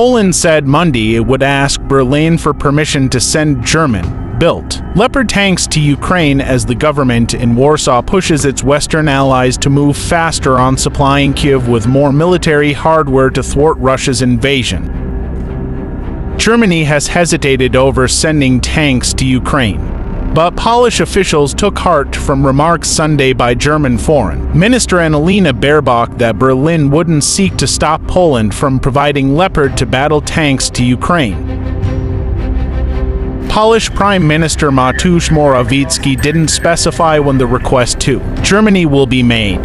Poland said Monday it would ask Berlin for permission to send German built Leopard tanks to Ukraine as the government in Warsaw pushes its Western allies to move faster on supplying Kiev with more military hardware to thwart Russia's invasion. Germany has hesitated over sending tanks to Ukraine. But Polish officials took heart from remarks Sunday by German Foreign Minister Annalena Baerbock that Berlin wouldn't seek to stop Poland from providing Leopard 2 battle tanks to Ukraine. Polish Prime Minister Mateusz Morawiecki didn't specify when the request to Germany will be made.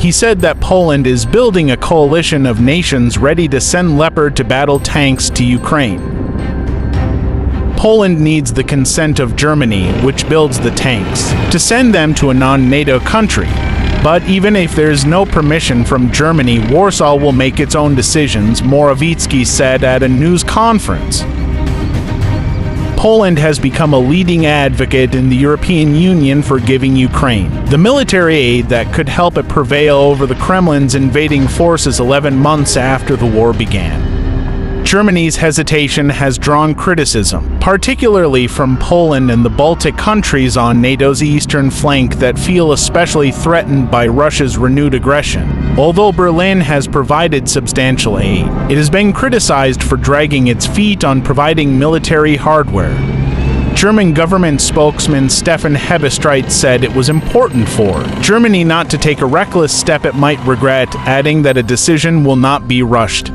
He said that Poland is building a coalition of nations ready to send Leopard 2 battle tanks to Ukraine. Poland needs the consent of Germany, which builds the tanks, to send them to a non-NATO country. But even if there's no permission from Germany, Warsaw will make its own decisions, Morawiecki said at a news conference. Poland has become a leading advocate in the European Union for giving Ukraine the military aid that could help it prevail over the Kremlin's invading forces 11 months after the war began. Germany's hesitation has drawn criticism, particularly from Poland and the Baltic countries on NATO's eastern flank that feel especially threatened by Russia's renewed aggression. Although Berlin has provided substantial aid, it has been criticized for dragging its feet on providing military hardware. German government spokesman Stefan Hebestreit said it was important for Germany not to take a reckless step it might regret, adding that a decision will not be rushed.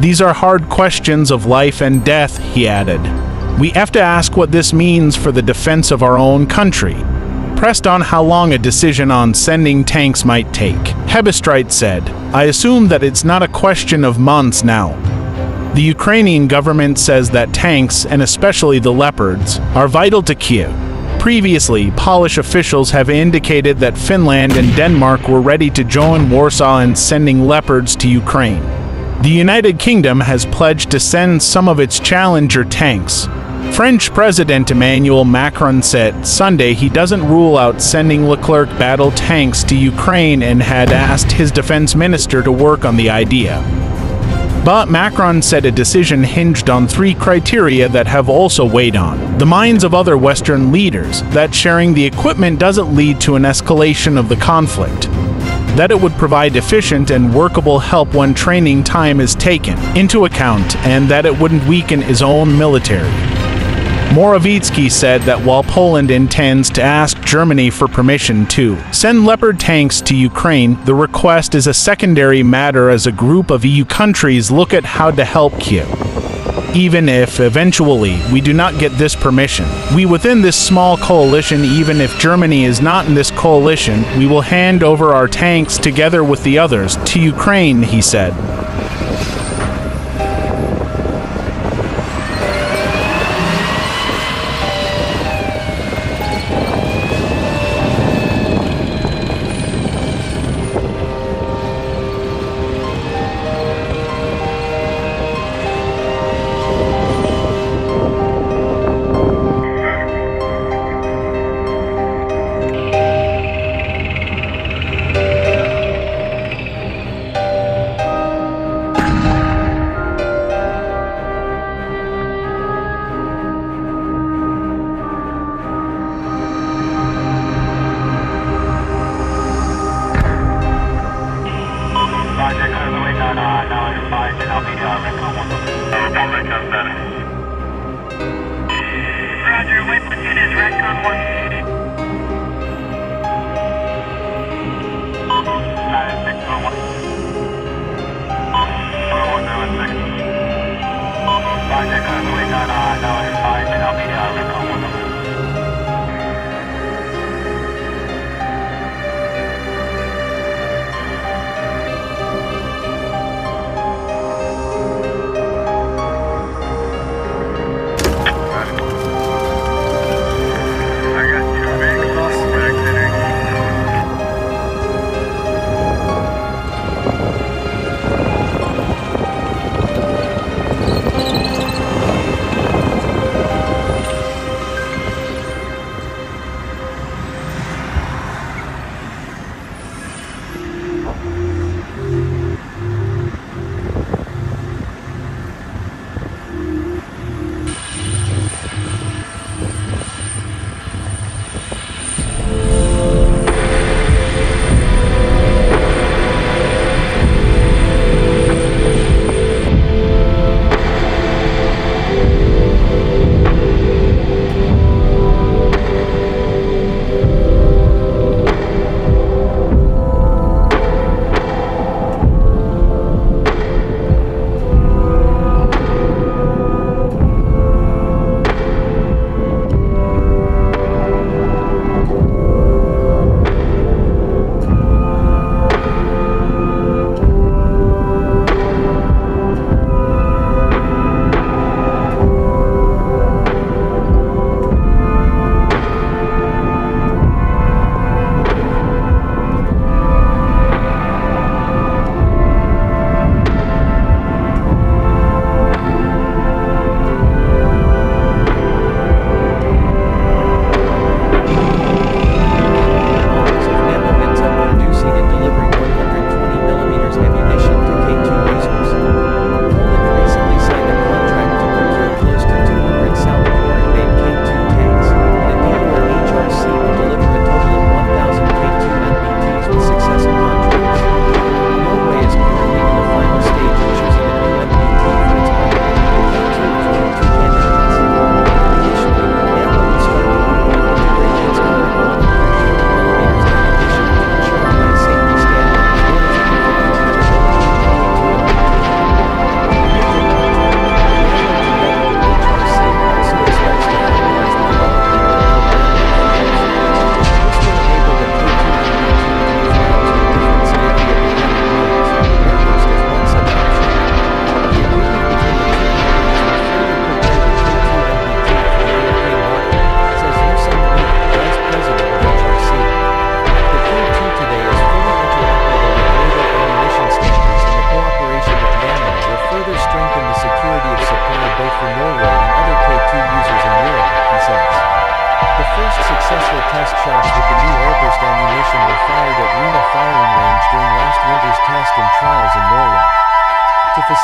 These are hard questions of life and death, he added. We have to ask what this means for the defense of our own country. Pressed on how long a decision on sending tanks might take, Hebestreit said, I assume that it's not a question of months now. The Ukrainian government says that tanks, and especially the Leopards, are vital to Kiev. Previously, Polish officials have indicated that Finland and Denmark were ready to join Warsaw in sending Leopards to Ukraine. The United Kingdom has pledged to send some of its Challenger tanks. French President Emmanuel Macron said Sunday he doesn't rule out sending Leclerc battle tanks to Ukraine and had asked his defense minister to work on the idea. But Macron said a decision hinged on three criteria that have also weighed on the minds of other Western leaders that sharing the equipment doesn't lead to an escalation of the conflict, that it would provide efficient and workable help when training time is taken into account, and that it wouldn't weaken his own military. Morawiecki said that while Poland intends to ask Germany for permission to send Leopard tanks to Ukraine, the request is a secondary matter as a group of EU countries look at how to help Kiev. Even if, eventually, we do not get this permission, we within this small coalition, even if Germany is not in this coalition, we will hand over our tanks together with the others to Ukraine, he said.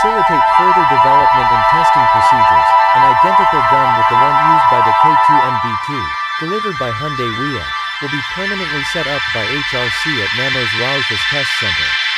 Facilitate further development and testing procedures, an identical gun with the one used by the K2MB2, delivered by Hyundai Wia, will be permanently set up by HRC at Nammo's Raufoss Test Center.